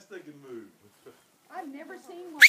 best they can move. I've never seen one.